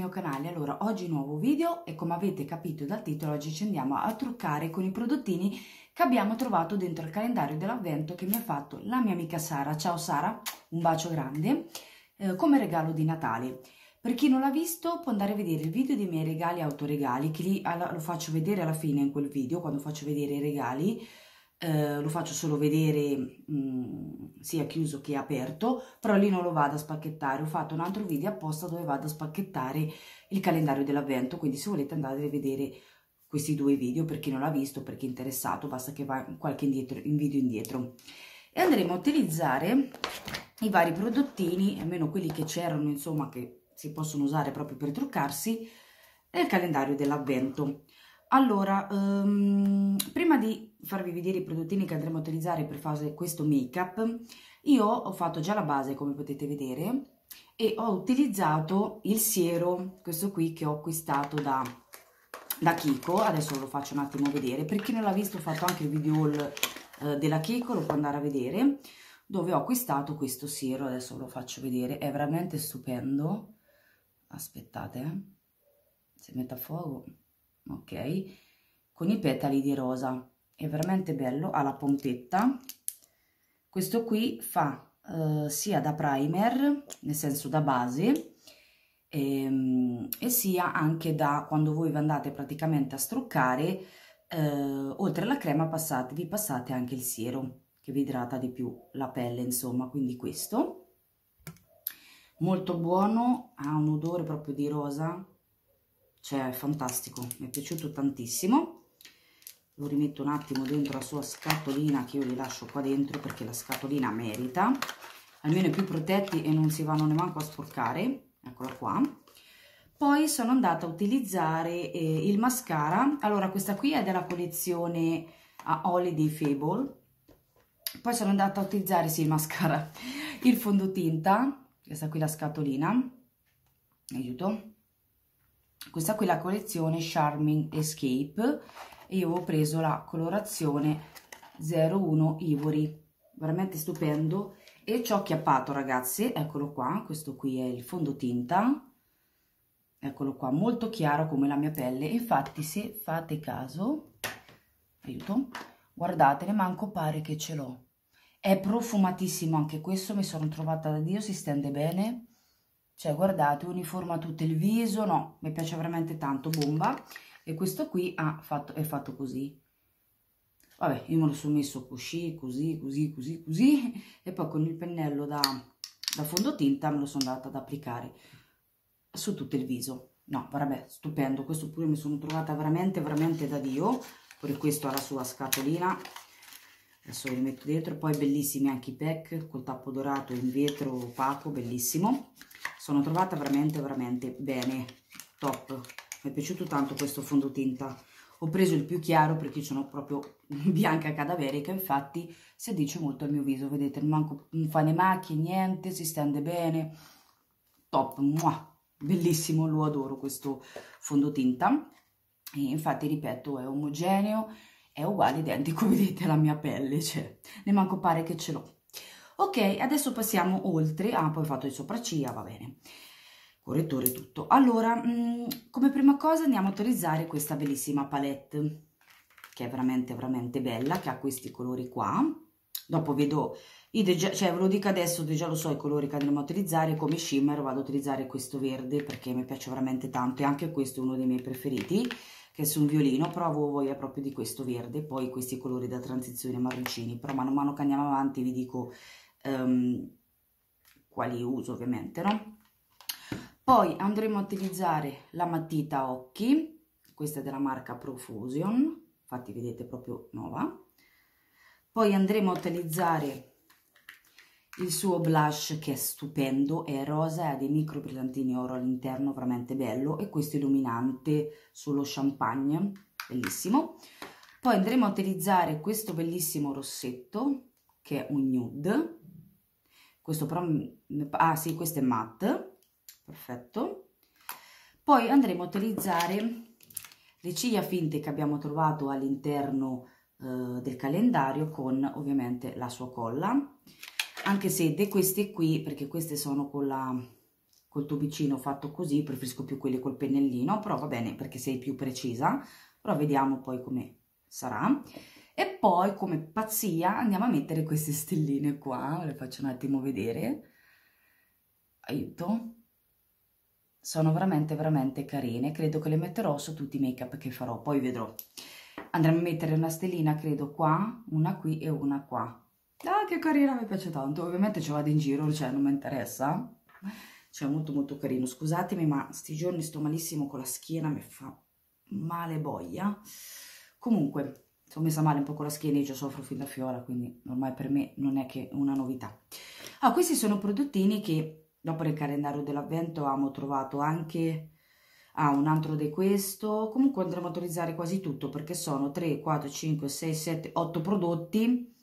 mio canale, allora oggi nuovo video e come avete capito dal titolo oggi ci andiamo a truccare con i prodottini che abbiamo trovato dentro il calendario dell'avvento che mi ha fatto la mia amica Sara. Ciao Sara, un bacio grande, eh, come regalo di Natale. Per chi non l'ha visto può andare a vedere il video dei miei regali autoregali, che lì lo faccio vedere alla fine in quel video, quando faccio vedere i regali, eh, lo faccio solo vedere mh, mm, sia chiuso che aperto, però lì non lo vado a spacchettare, ho fatto un altro video apposta dove vado a spacchettare il calendario dell'avvento, quindi se volete andate a vedere questi due video, per chi non l'ha visto, per chi è interessato, basta che va qualche indietro, in video indietro. E andremo a utilizzare i vari prodottini, almeno quelli che c'erano, insomma, che si possono usare proprio per truccarsi, nel calendario dell'avvento. Allora, um, prima di farvi vedere i prodottini che andremo a utilizzare per fare questo make up, io ho fatto già la base come potete vedere e ho utilizzato il siero, questo qui che ho acquistato da, da Kiko, adesso lo faccio un attimo vedere, per chi non l'ha visto ho fatto anche il video haul eh, della Kiko, lo può andare a vedere, dove ho acquistato questo siero, adesso lo faccio vedere, è veramente stupendo, aspettate, eh. se metto a fuoco ok. Con i petali di rosa è veramente bello ha la pompetta. Questo qui fa eh, sia da primer nel senso da base e, ehm, e, sia anche da quando voi andate praticamente a struccare eh, oltre alla crema passate, vi passate anche il siero che vi idrata di più la pelle insomma quindi questo. Molto buono ha un odore proprio di rosa. Cioè fantastico mi è piaciuto tantissimo lo rimetto un attimo dentro la sua scatolina che io li lascio qua dentro perché la scatolina merita. Almeno i più protetti e non si vanno neanche a sporcare. Eccola qua. Poi sono andata a utilizzare eh, il mascara. Allora questa qui è della collezione a Holiday Fable. Poi sono andata a utilizzare sì il mascara il fondotinta questa qui la scatolina. Aiuto. Questa qui è la collezione Charming Escape io ho preso la colorazione 01 Ivory veramente stupendo. E ci ho acchiappato ragazzi. Eccolo qua. Questo qui è il fondotinta. Eccolo qua. Molto chiaro come la mia pelle. Infatti se fate caso aiuto guardate ne manco pare che ce l'ho. È profumatissimo anche questo mi sono trovata da dio si stende bene. Cioè guardate uniforma tutto il viso. No mi piace veramente tanto bomba e questo qui fatto, è fatto così. Vabbè io me lo sono messo così così così così così e poi con il pennello da, da fondotinta me lo sono andata ad applicare su tutto il viso. No vabbè stupendo questo pure mi sono trovata veramente veramente da dio. Pure questo ha la sua scatolina. Adesso li metto dentro poi bellissimi anche i pack col tappo dorato in vetro opaco bellissimo. Sono trovata veramente veramente bene. Top mi è piaciuto tanto questo fondotinta. Ho preso il più chiaro perché sono proprio bianca cadaverica infatti si addice molto al mio viso vedete non, non fa né macchie niente si stende bene. Top muah, bellissimo lo adoro questo fondotinta. E infatti ripeto è omogeneo è uguale identico vedete alla mia pelle cioè ne manco pare che ce l'ho. Ok adesso passiamo oltre. Ah poi ho fatto il sopracciglia va bene correttore tutto allora mh, mm, come prima cosa andiamo a utilizzare questa bellissima palette che è veramente veramente bella che ha questi colori qua dopo vedo cioè ve lo dico adesso già lo so i colori che andremo a utilizzare come shimmer vado ad utilizzare questo verde perché mi piace veramente tanto e anche questo è uno dei miei preferiti che su un violino però avevo voglia proprio di questo verde poi questi colori da transizione marroncini però mano a mano che andiamo avanti vi dico um, quali uso ovviamente, no? Poi andremo a utilizzare la matita occhi, questa è della marca Profusion, infatti vedete proprio nuova. Poi andremo a utilizzare il suo blush che è stupendo, è rosa e ha dei micro brillantini oro all'interno, veramente bello, e questo illuminante sullo champagne, bellissimo. Poi andremo a utilizzare questo bellissimo rossetto, che è un nude, questo però, ah sì, questo è matte, perfetto. Poi andremo a utilizzare le ciglia finte che abbiamo trovato all'interno eh, del calendario con ovviamente la sua colla, anche se di queste qui, perché queste sono con la, col tubicino fatto così, preferisco più quelli col pennellino, però va bene perché sei più precisa, però vediamo poi come sarà. E poi come pazzia andiamo a mettere queste stelline qua, le faccio un attimo vedere, aiuto, sono veramente veramente carine, credo che le metterò su tutti i make up che farò, poi vedrò. Andremo a mettere una stellina, credo, qua, una qui e una qua. Ah, che carina, mi piace tanto. Ovviamente ci vado in giro, cioè non mi interessa. Cioè, molto molto carino. Scusatemi, ma sti giorni sto malissimo con la schiena, mi fa male boia. Comunque, sono messa male un po' con la schiena, io già soffro fin da fiola, quindi ormai per me non è che una novità. Ah, questi sono prodottini che dopo il calendario dell'avvento abbiamo trovato anche ah, un altro di questo, comunque andremo a utilizzare quasi tutto perché sono 3, 4, 5, 6, 7, 8 prodotti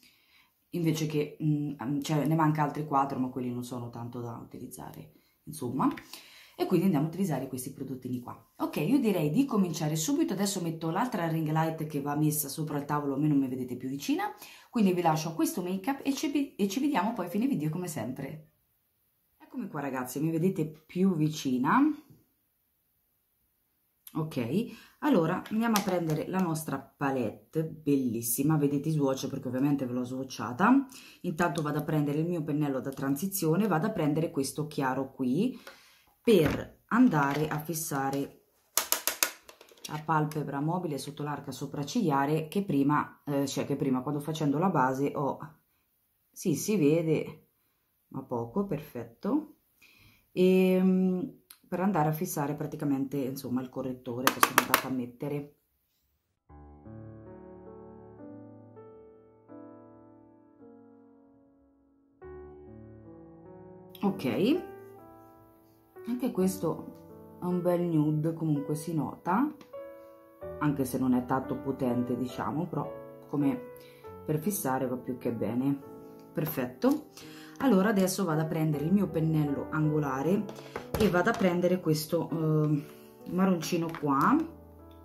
invece che, mh, mm, cioè ne manca altri 4 ma quelli non sono tanto da utilizzare insomma. E quindi andiamo a utilizzare questi prodottini qua. Ok io direi di cominciare subito. Adesso metto l'altra ring light che va messa sopra il tavolo a me non mi vedete più vicina. Quindi vi lascio questo make up e ci, e ci vediamo poi a fine video come sempre eccomi qua ragazzi mi vedete più vicina. Ok allora andiamo a prendere la nostra palette bellissima vedete swatch perché ovviamente ve l'ho swatchata intanto vado a prendere il mio pennello da transizione vado a prendere questo chiaro qui per andare a fissare la palpebra mobile sotto l'arca sopraccigliare che prima eh, cioè che prima quando facendo la base ho sì si vede ma poco perfetto. E ehm, per andare a fissare praticamente insomma il correttore che sono andata a mettere. Ok. Anche questo è un bel nude comunque si nota. Anche se non è tanto potente diciamo però come per fissare va più che bene. Perfetto allora adesso vado a prendere il mio pennello angolare e vado a prendere questo eh, marroncino qua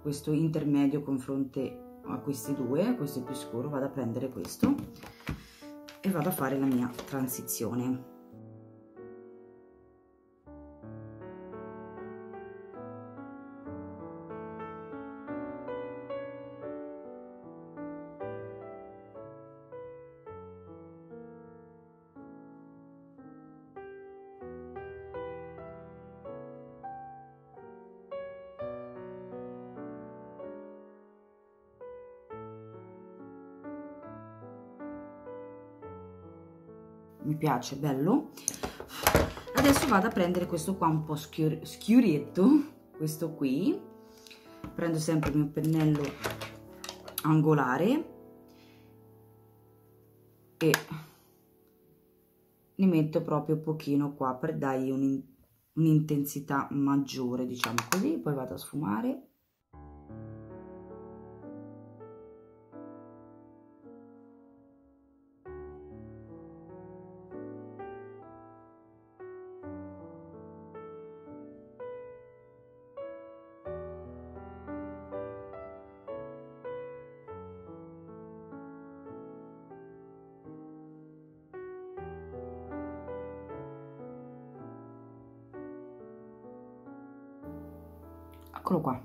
questo intermedio con fronte a questi due questo è più scuro vado a prendere questo e vado a fare la mia transizione piace, bello. Adesso vado a prendere questo qua un po' schiur schiurietto, questo qui. Prendo sempre il mio pennello angolare e ne metto proprio pochino qua per dargli un'intensità un maggiore, diciamo così. Poi vado a sfumare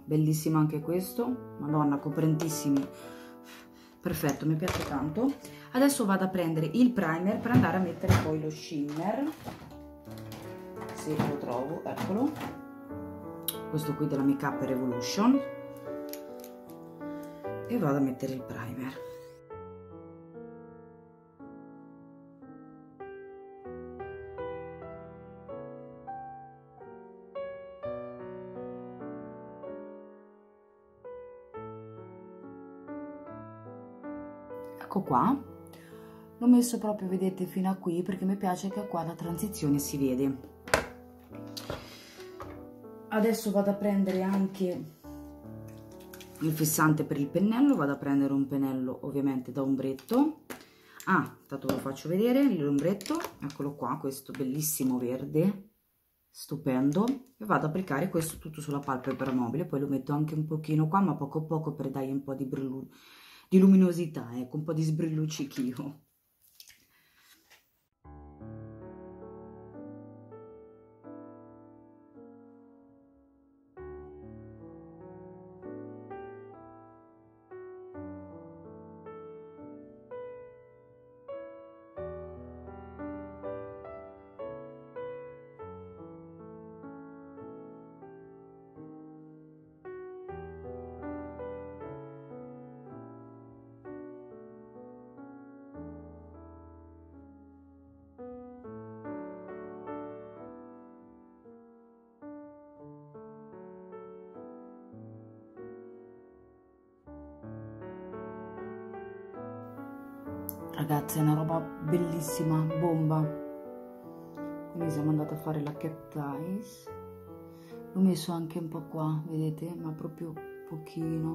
bellissimo anche questo. Madonna coprentissimo perfetto mi piace tanto. Adesso vado a prendere il primer per andare a mettere poi lo shimmer. Se lo trovo eccolo. Questo qui della make up revolution. E vado a mettere il primer qua. L'ho messo proprio vedete fino a qui perché mi piace che qua la transizione si vede. Adesso vado a prendere anche il fissante per il pennello vado a prendere un pennello ovviamente da ombretto. Ah tanto lo faccio vedere l'ombretto eccolo qua questo bellissimo verde stupendo. E vado ad applicare questo tutto sulla palpebra mobile poi lo metto anche un pochino qua ma poco poco per dargli un po' di brillo di luminosità, ecco, un po' di sbrilluccichio. Ragazzi è una roba bellissima bomba. Quindi siamo andati a fare la cat eyes l'ho messo anche un po' qua vedete? Ma proprio pochino.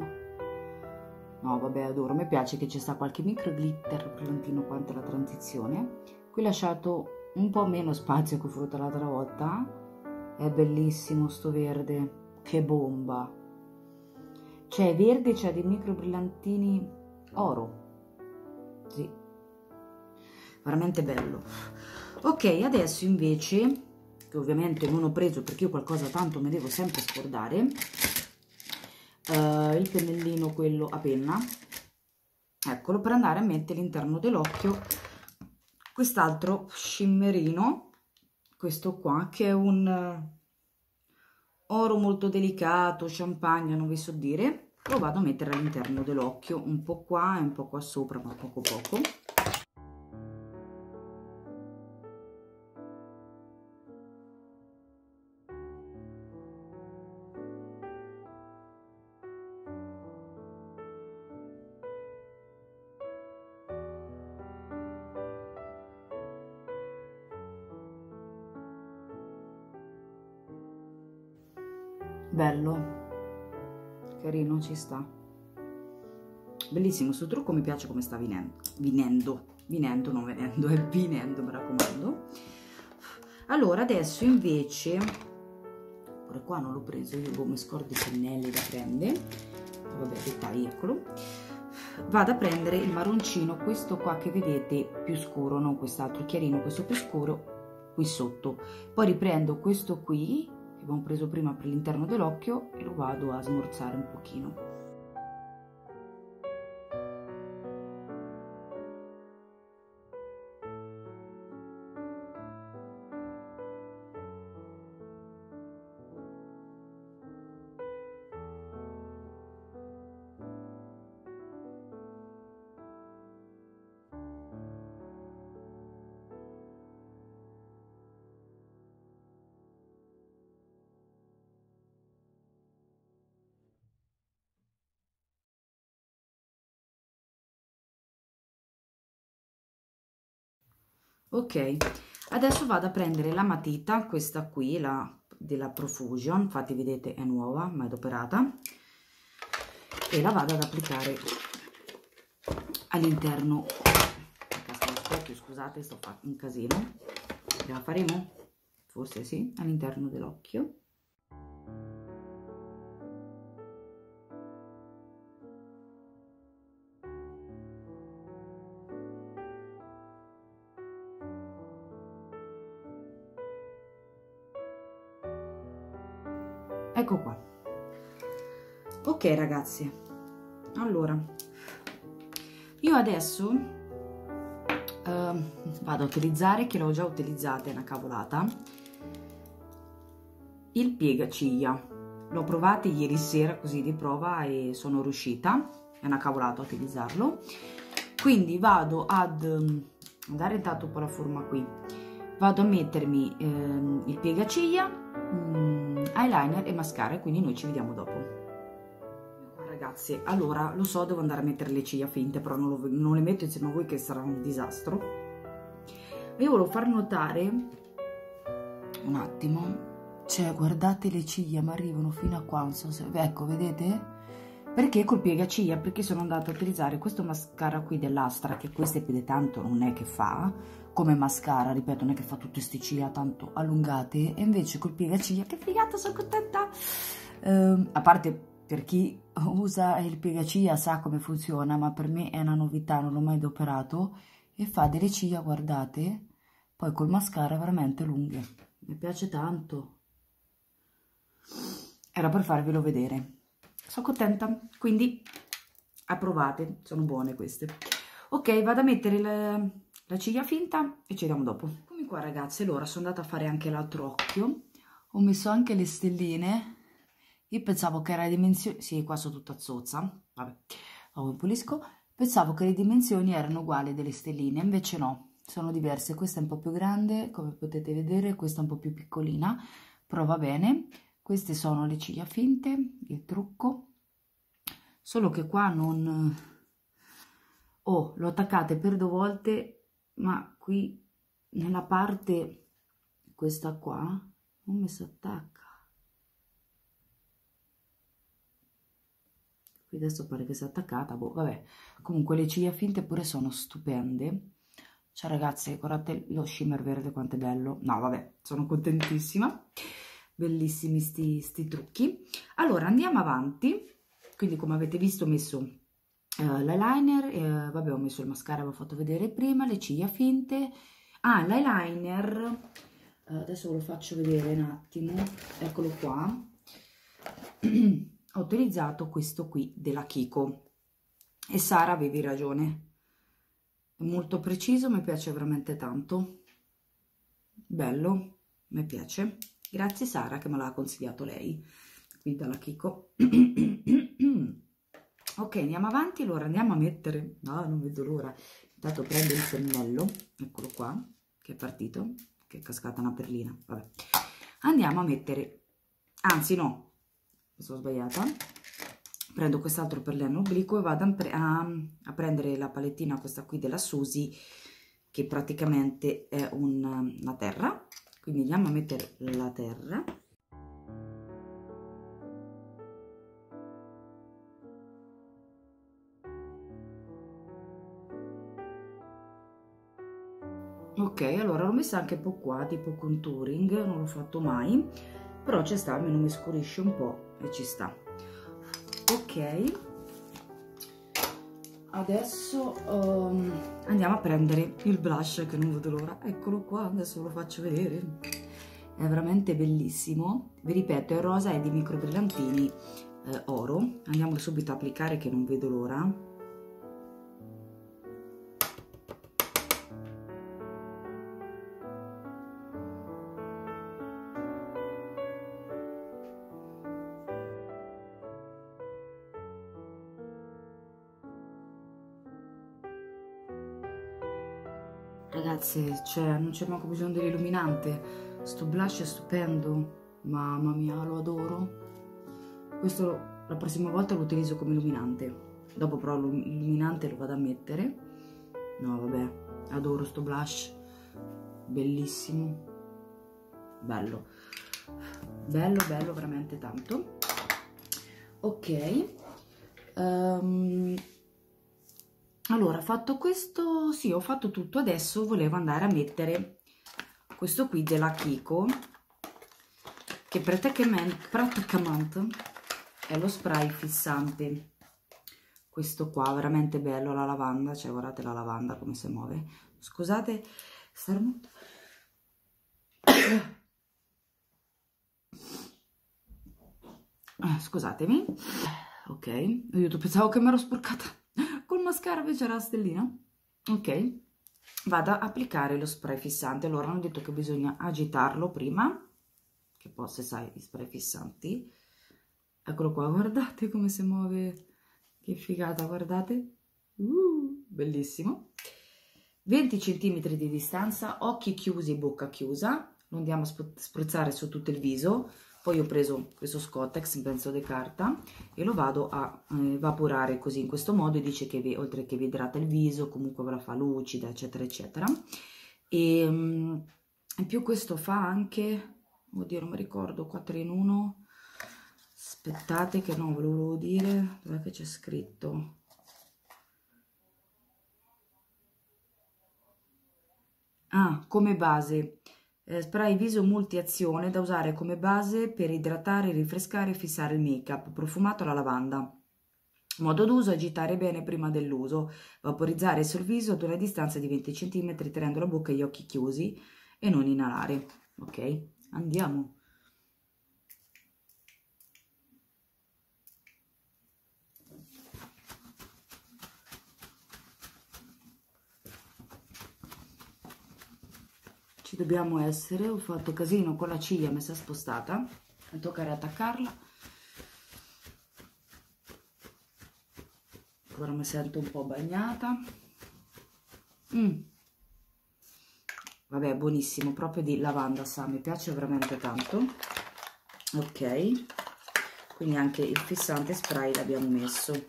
No vabbè adoro. Mi piace che ci sta qualche micro glitter brillantino quanto la transizione. Qui ho lasciato un po' meno spazio che ho fatto l'altra volta. È bellissimo sto verde. Che bomba. C'è verde c'è dei micro brillantini oro. Sì veramente bello. Ok adesso invece che ovviamente non ho preso perché io qualcosa tanto mi devo sempre scordare uh, il pennellino quello a penna. Eccolo per andare a mettere all'interno dell'occhio quest'altro scimmerino questo qua che è un uh, oro molto delicato champagne non vi so dire. Lo vado a mettere all'interno dell'occhio un po' qua e un po' qua sopra ma poco poco bello. Carino ci sta. Bellissimo questo trucco mi piace come sta venendo venendo venendo non venendo è venendo mi raccomando. Allora adesso invece pure qua non l'ho preso io boh, mi scordo i pennelli da prendere vabbè dettagli eccolo. Vado a prendere il marroncino questo qua che vedete più scuro non quest'altro chiarino questo più scuro qui sotto. Poi riprendo questo qui abbiamo preso prima per l'interno dell'occhio e lo vado a smorzare un pochino ok adesso vado a prendere la matita questa qui la della profusion. Infatti vedete è nuova ma è adoperata. E la vado ad applicare all'interno. Scusate sto facendo un casino. La faremo? Forse sì all'interno dell'occhio ecco qua. Ok ragazzi. Allora io adesso uh, vado a utilizzare che l'ho già utilizzata è una cavolata il piegaciglia. L'ho provato ieri sera così di prova e sono riuscita. È una cavolata utilizzarlo. Quindi vado ad um, dare intanto un po' la forma qui vado a mettermi ehm, il piegaciglia mm, eyeliner e mascara quindi noi ci vediamo dopo. Ragazzi allora lo so devo andare a mettere le ciglia finte però non, lo, non le metto insieme a voi che sarà un disastro. Vi volevo far notare un attimo. Cioè guardate le ciglia mi arrivano fino a qua so se ecco vedete? Perché col piegaciglia? Perché sono andata a utilizzare questo mascara qui dell'Astra che queste più di tanto non è che fa come mascara ripeto non è che fa tutte queste ciglia tanto allungate e invece col piegaciglia che figata sono contenta. Eh, a parte per chi usa il piegaciglia sa come funziona ma per me è una novità non l'ho mai adoperato e fa delle ciglia guardate poi col mascara veramente lunghe. Mi piace tanto. Era per farvelo vedere. Sono contenta. Quindi approvate. Sono buone queste. Ok vado a mettere la, la ciglia finta e ci vediamo dopo. Come qua ragazzi. Allora sono andata a fare anche l'altro occhio. Ho messo anche le stelline. Io pensavo che era le dimensioni sì qua sono tutta zozza. Vabbè lo pulisco pensavo che le dimensioni erano uguali delle stelline invece no. Sono diverse. Questa è un po' più grande come potete vedere questa è un po' più piccolina però va bene. Queste sono le ciglia finte il trucco. Solo che qua non oh l'ho attaccate per due volte ma qui nella parte questa qua come si attacca qui adesso pare che sia attaccata boh vabbè. Comunque le ciglia finte pure sono stupende. Ciao ragazze guardate lo shimmer verde quanto è bello. No vabbè sono contentissima. Bellissimi sti, sti trucchi. Allora andiamo avanti. Quindi come avete visto ho messo uh, l'eyeliner eh, vabbè ho messo il mascara avevo fatto vedere prima le ciglia finte. Ah l'eyeliner uh, adesso ve lo faccio vedere un attimo eccolo qua. Ho utilizzato questo qui della Kiko. E Sara avevi ragione. È molto preciso mi piace veramente tanto. Bello mi piace. Grazie Sara che me l'ha consigliato lei qui dalla Kiko ok andiamo avanti allora andiamo a mettere no non vedo l'ora. Intanto prendo il pennello eccolo qua che è partito che è cascata una perlina vabbè. Andiamo a mettere anzi no sono sbagliata. Prendo quest'altro perlino obliquo e vado a, a, a, prendere la palettina questa qui della Susi che praticamente è un, una terra. Quindi andiamo a mettere la terra ok allora l'ho messa anche un po' qua tipo contouring non l'ho fatto mai però ci sta almeno mi scurisce un po' e ci sta. Ok. Adesso um, andiamo a prendere il blush che non vedo l'ora. Eccolo qua adesso lo faccio vedere. È veramente bellissimo. Vi ripeto il rosa è di micro brillantini eh, oro. Andiamo subito a applicare che non vedo l'ora ragazze cioè non c'è manco bisogno dell'illuminante. Sto blush è stupendo. Mamma mia lo adoro. Questo la prossima volta lo utilizzo come illuminante. Dopo però l'illuminante lo vado a mettere. No vabbè adoro sto blush. Bellissimo. Bello. Bello bello veramente tanto. Ok. Um, allora fatto questo sì ho fatto tutto. Adesso volevo andare a mettere questo qui della Kiko che praticamente, praticamente è lo spray fissante. Questo qua veramente bello la lavanda. Cioè guardate la lavanda come si muove. Scusate starnuto ah, scusatemi. Ok io pensavo che mi ero sporcata col mascara invece la stellina. Ok vado ad applicare lo spray fissante. Allora hanno detto che bisogna agitarlo prima che poi se sai gli spray fissanti. Eccolo qua guardate come si muove. Che figata guardate. Uh, bellissimo. 20 cm di distanza occhi chiusi bocca chiusa. Lo andiamo a spruzzare su tutto il viso poi ho preso questo Scottex in pezzo di carta e lo vado a eh, evaporare così in questo modo dice che vi, oltre che vi idrata il viso comunque ve la fa lucida eccetera eccetera. E in più questo fa anche oddio non mi ricordo 4 in 1 aspettate che non ve lo volevo dire dove che c'è scritto? Ah come base eh, spray viso multiazione da usare come base per idratare, rinfrescare e fissare il make up, profumato alla lavanda. Modo d'uso, agitare bene prima dell'uso, vaporizzare sul viso ad una distanza di 20 cm tenendo la bocca e gli occhi chiusi e non inalare. Ok, andiamo. Ci dobbiamo essere. Ho fatto casino con la ciglia messa spostata. Mi tocca riattaccarla. Ancora mi sento un po' bagnata. Mm. vabbè buonissimo proprio di lavanda sa mi piace veramente tanto. Ok. Quindi anche il fissante spray l'abbiamo messo.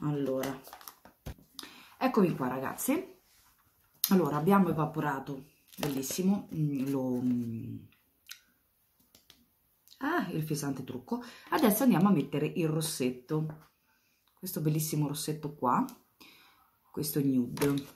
Allora. Eccomi qua ragazzi. Allora abbiamo evaporato bellissimo mm, lo mm, ah il fissante trucco. Adesso andiamo a mettere il rossetto. Questo bellissimo rossetto qua questo nude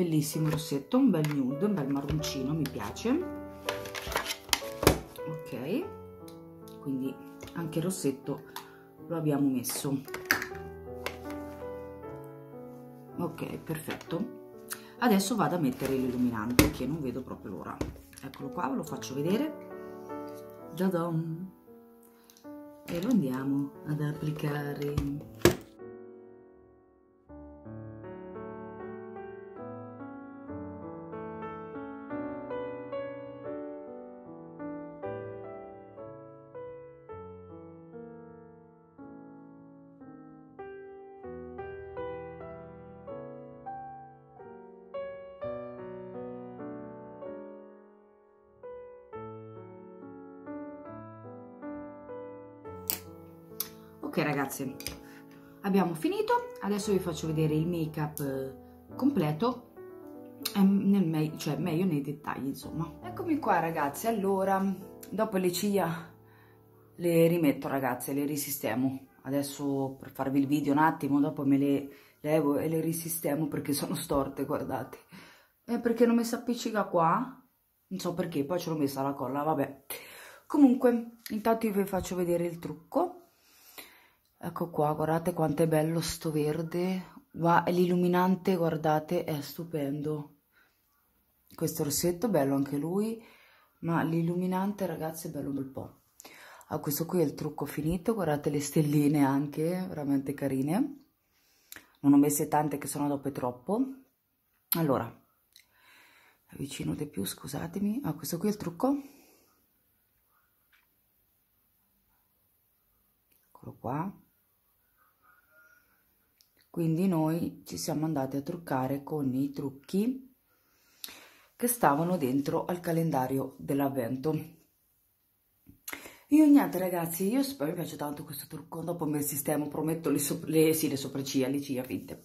bellissimo rossetto un bel nude un bel marroncino mi piace. Ok quindi anche il rossetto lo abbiamo messo. Ok perfetto. Adesso vado a mettere l'illuminante che non vedo proprio l'ora. Eccolo qua ve lo faccio vedere. Dadon. e lo andiamo ad applicare ok ragazzi. Abbiamo finito. Adesso vi faccio vedere il make up eh, completo. Nel me cioè meglio nei dettagli insomma. Eccomi qua ragazzi. Allora dopo le ciglia le rimetto ragazze le risistemo adesso per farvi il video un attimo dopo me le levo e le risistemo perché sono storte guardate. Eh, perché non mi si appiccica qua. Non so perché poi ce l'ho messa la colla vabbè. Comunque intanto io vi faccio vedere il trucco ecco qua guardate quanto è bello sto verde. L'illuminante guardate è stupendo. Questo rossetto bello anche lui ma l'illuminante ragazzi è bello un bel po' ah, questo qui è il trucco finito guardate le stelline anche veramente carine. Non ho messe tante che sono dopo è troppo. Allora avvicino di più scusatemi. Ah, questo qui è il trucco. Eccolo qua quindi noi ci siamo andati a truccare con i trucchi che stavano dentro al calendario dell'avvento. Io niente ragazzi io spero mi piace tanto questo trucco dopo mi sistemo prometto le, le, sì, le sopracciglia le ciglia finte.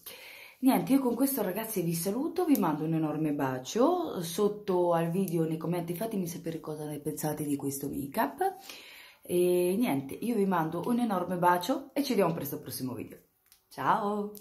Niente io con questo ragazzi vi saluto vi mando un enorme bacio. Sotto al video nei commenti fatemi sapere cosa ne pensate di questo make up e niente io vi mando un enorme bacio e ci vediamo presto al prossimo video Ciao!